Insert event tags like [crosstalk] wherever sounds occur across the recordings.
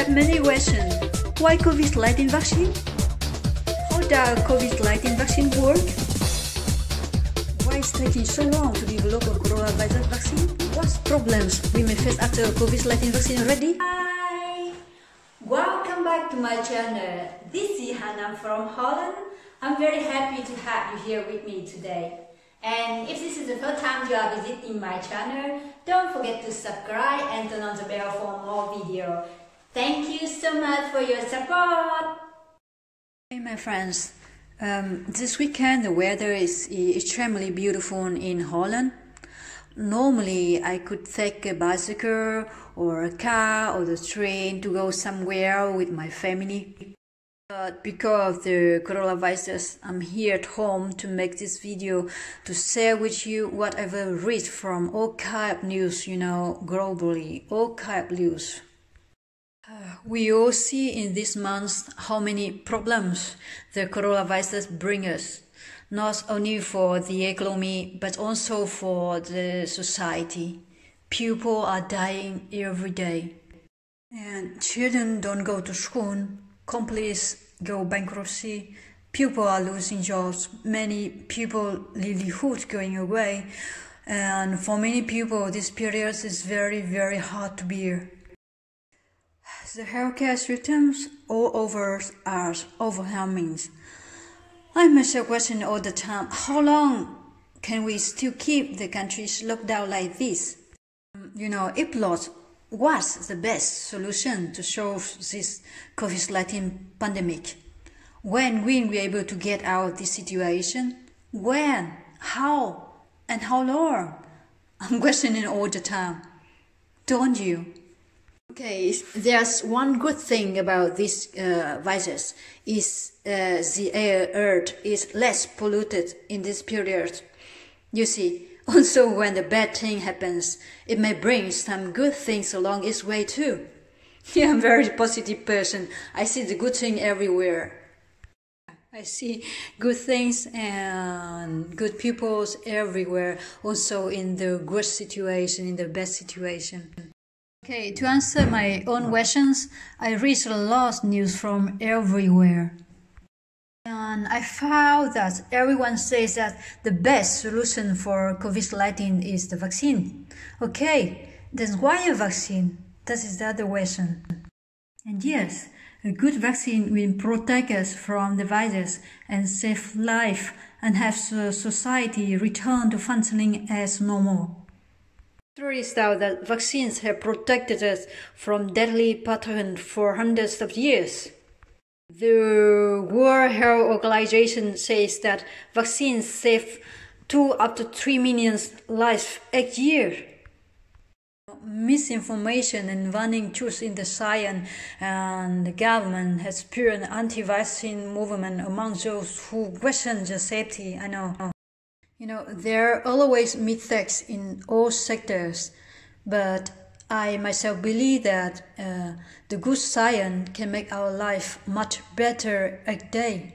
have many questions. Why COVID-19 vaccine? How does COVID-19 vaccine work? Why is taking so long to develop a coronavirus vaccine? What problems we may face after COVID-19 vaccine ready? Hi! Welcome back to my channel. This is Hanna from Holland. I'm very happy to have you here with me today. And if this is the first time you are visiting my channel, don't forget to subscribe and turn on the bell for more video. Thank you so much for your support! Hey my friends, um, this weekend the weather is extremely beautiful in Holland. Normally I could take a bicycle or a car or the train to go somewhere with my family. But because of the coronavirus, I'm here at home to make this video to share with you what I've read from all kind of news, you know, globally, all kind of news. [sighs] We all see in these months how many problems the coronavirus brings us, not only for the economy, but also for the society. People are dying every day. And children don't go to school companies go bankruptcy, people are losing jobs, many people livelihood going away, and for many people this period is very very hard to bear. The healthcare systems all over are overwhelming. I myself question all the time, how long can we still keep the countries locked down like this? Um, you know, if not, what's the best solution to solve this COVID-19 pandemic? When will we be able to get out of this situation? When? How? And how long? I'm [laughs] questioning all the time. Don't you? Okay, there's one good thing about this uh, virus is uh, the air earth is less polluted in this period. You see, [laughs] also, when the bad thing happens, it may bring some good things along its way too. [laughs] Yeah, I'm a very positive person. I see the good thing everywhere. I see good things and good peoples everywhere, also in the good situation, in the best situation. Okay, to answer my own questions, I read a lot news from everywhere. And I found that everyone says that the best solution for COVID-19 is the vaccine. Okay, then why a vaccine? That is the other question. And yes, a good vaccine will protect us from the virus and save life and have society return to functioning as normal. Theories out that vaccines have protected us from deadly pathogens for hundreds of years. The World Health Organization says that vaccines save 2 up to 3 million lives each year. Misinformation and running truth in the science and the government has spurred an anti-vaccine movement among those who question the safety. I know. You know, there are always mistakes in all sectors, but I myself believe that uh, the good science can make our life much better a day.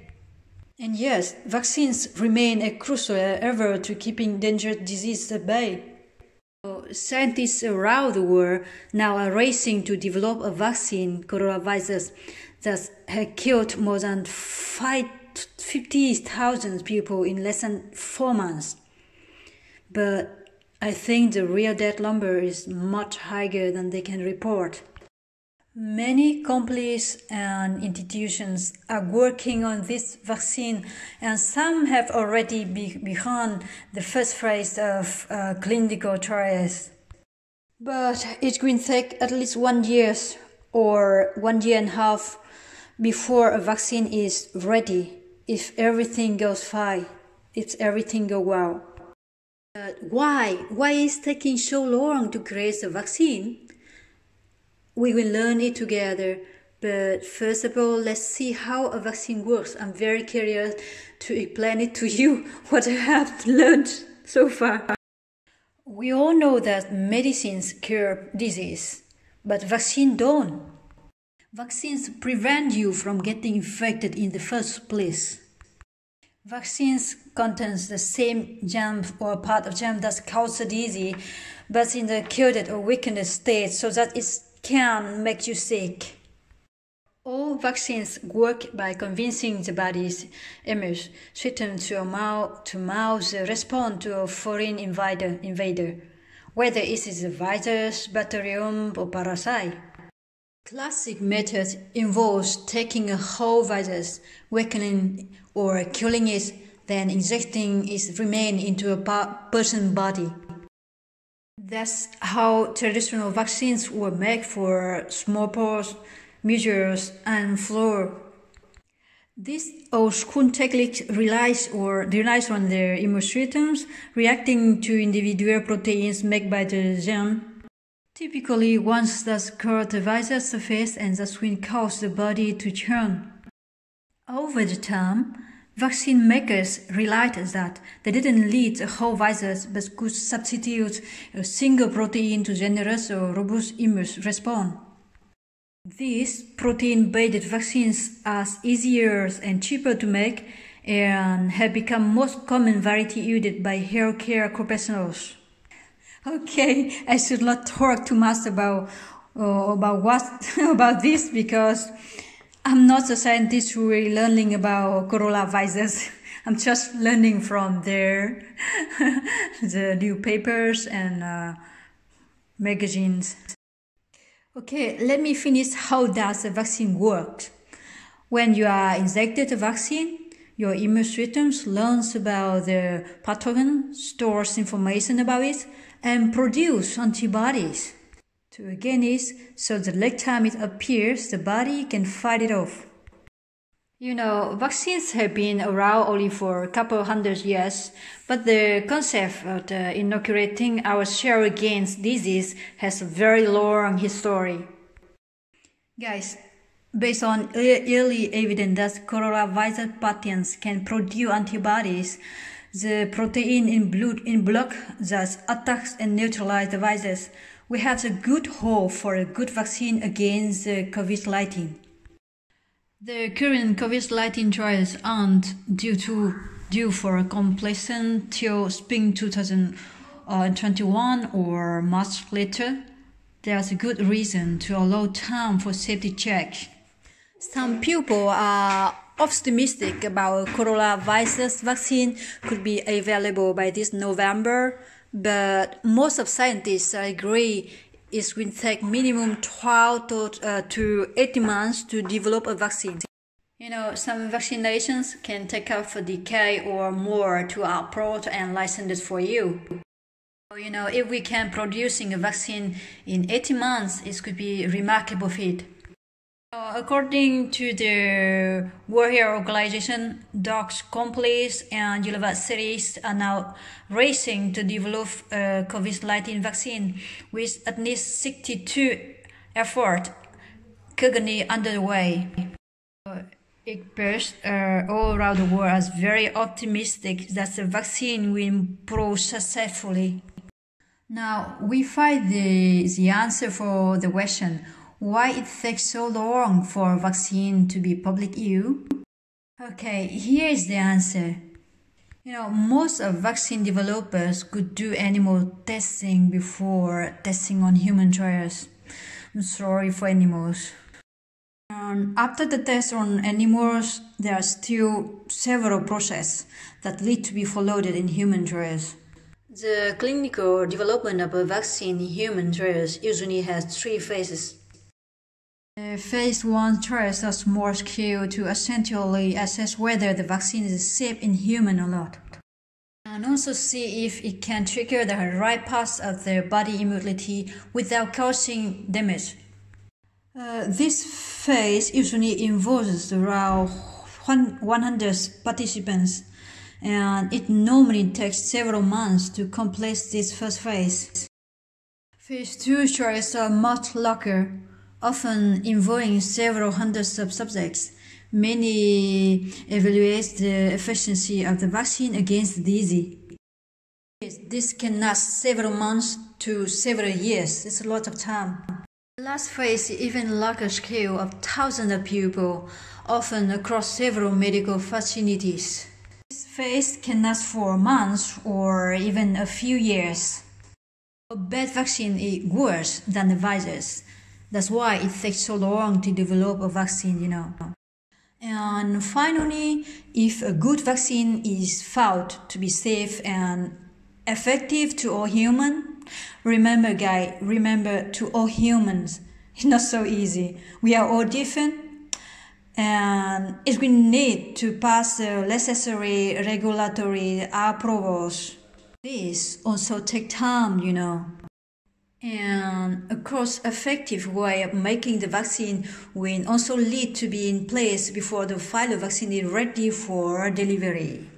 And yes, vaccines remain a crucial effort to keeping dangerous disease at bay. Scientists around the world now are racing to develop a vaccine, coronavirus, that has killed more than 50,000 people in less than four months. But I think the real death number is much higher than they can report. Many companies and institutions are working on this vaccine, and some have already be begun the first phase of uh, clinical trials. But it will take at least one year or one year and a half before a vaccine is ready if everything goes fine, if everything goes well. But why? Why is taking so long to create a vaccine? We will learn it together. But first of all, let's see how a vaccine works. I'm very curious to explain it to you [laughs] what I have learned so far. We all know that medicines cure disease, but vaccines don't. Vaccines prevent you from getting infected in the first place. Vaccines contains the same germ or part of germ that causes disease, but in the killed or weakened state, so that it can make you sick. All vaccines work by convincing the body's immune system to mount to mount respond to a foreign invader, invader, whether it is a virus, bacterium, or parasite. Classic method involves taking a whole virus, weakening or killing it, then injecting its remain into a person's body. That's how traditional vaccines were made for smallpox, measles, and flu. This old school technique relies or relies on the immune systems reacting to individual proteins made by the germ. Typically, once the cure the virus surface and the swing causes the body to churn. Over the time, Vaccine makers realized that they didn't need a whole virus but could substitute a single protein to generate a robust immune response. These protein-based vaccines are easier and cheaper to make and have become most common variety used by healthcare professionals. Okay, I should not talk too much about uh, about what [laughs] about this because I'm not a scientist who is learning about coronavirus. [laughs] I'm just learning from their [laughs] the new papers and uh, magazines. Okay, let me finish how does a vaccine work. When you are injected a vaccine, your immune system learns about the pathogen, stores information about it, and produce antibodies to again is so the next time it appears, the body can fight it off. You know, vaccines have been around only for a couple hundred years, but the concept of uh, inoculating our share against disease has a very long history. Guys, based on early evidence that coronavirus pathogens can produce antibodies, the protein in blood in blood that attacks and neutralizes the virus we have a good hope for a good vaccine against the COVID-19. The current COVID-19 trials aren't due to due for a completion till spring 2021 or much later. There's a good reason to allow time for safety check. Some people are optimistic about coronavirus vaccine could be available by this November but most of scientists agree it will take minimum 12 to, uh, to 18 months to develop a vaccine. You know, some vaccinations can take up a decade or more to approve and license it for you. You know, if we can producing a vaccine in 18 months, it could be a remarkable feat. Uh, according to the World Health Organization, dogs, companies, and universities are now racing to develop a COVID-19 vaccine with at least 62 efforts currently underway. Experts uh, all around the world are very optimistic that the vaccine will prove successfully. Now, we find the, the answer for the question why it takes so long for a vaccine to be public use? Okay, here is the answer. You know, most of vaccine developers could do animal testing before testing on human trials. I'm sorry for animals. And after the test on animals, there are still several processes that need to be followed in human trials. The clinical development of a vaccine in human trials usually has three phases. Phase 1 trials are more skewed to essentially assess whether the vaccine is safe in human or not. And also see if it can trigger the right parts of the body immunity without causing damage. Uh, this phase usually involves around 100 participants, and it normally takes several months to complete this first phase. Phase 2 trials are much longer often involving several hundred subjects. Many evaluate the efficiency of the vaccine against disease. This can last several months to several years. It's a lot of time. The last phase even larger scale of thousands of people, often across several medical facilities. This phase can last for months or even a few years. A bad vaccine is worse than the virus. That's why it takes so long to develop a vaccine, you know. And finally, if a good vaccine is found to be safe and effective to all humans, remember, guys, remember to all humans, [laughs] it's not so easy. We are all different, and it will need to pass the necessary regulatory approvals. This also take time, you know. And a cost-effective way of making the vaccine will also lead to be in place before the final vaccine is ready for delivery.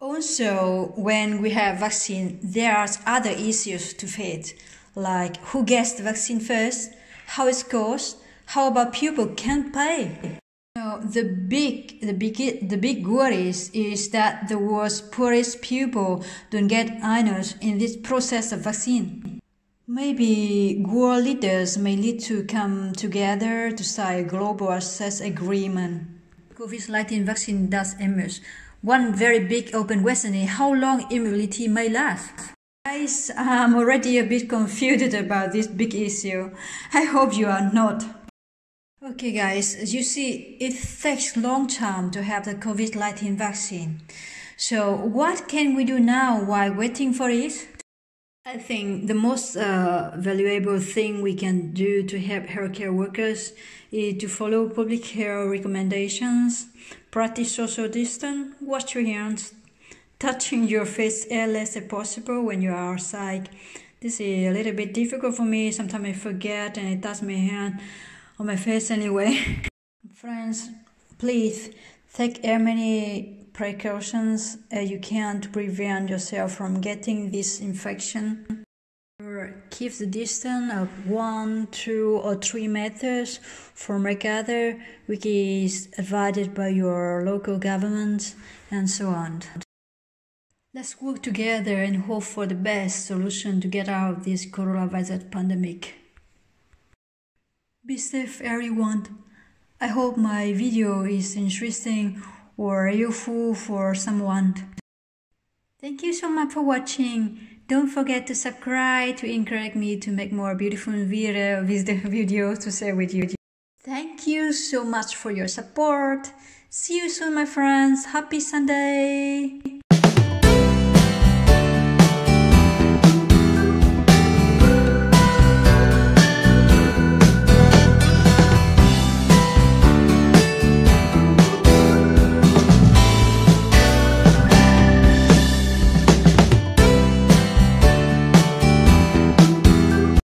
Also, when we have vaccine, there are other issues to face, like who gets the vaccine first, how it's costs, how about people can't pay. So the big, the big, the big worries is that the world's poorest people don't get honors in this process of vaccine. Maybe world leaders may need to come together to sign a global access agreement. COVID-19 vaccine does emerge. One very big open question is how long immunity may last. Guys, I'm already a bit confused about this big issue. I hope you are not. Okay guys, as you see, it takes long time to have the COVID-19 vaccine. So what can we do now while waiting for it? I think the most uh, valuable thing we can do to help healthcare workers is to follow public health recommendations, practice social distance, wash your hands, touching [laughs] your face as less as possible when you are outside. This is a little bit difficult for me. Sometimes I forget and I touch my hand on my face anyway. [laughs] Friends, please take as many precautions uh, you can to prevent yourself from getting this infection. Keep the distance of one, two, or three meters from each other, which is advised by your local government, and so on. Let's work together and hope for the best solution to get out of this coronavirus pandemic. Be safe, everyone. I hope my video is interesting or useful for someone. Thank you so much for watching. Don't forget to subscribe to encourage me to make more beautiful video, [laughs] videos to share with you. Thank you so much for your support. See you soon, my friends. Happy Sunday.